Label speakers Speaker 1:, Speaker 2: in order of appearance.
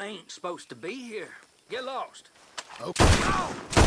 Speaker 1: Ain't supposed to be here. Get lost. Oh.
Speaker 2: Okay.